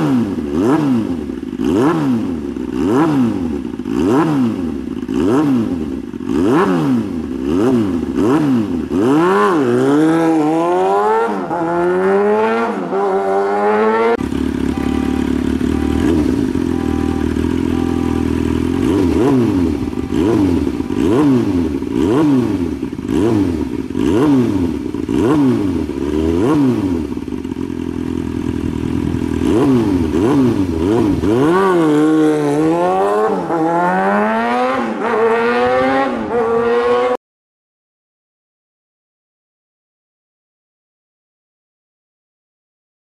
Yum, yum, yum, yum. Uhum.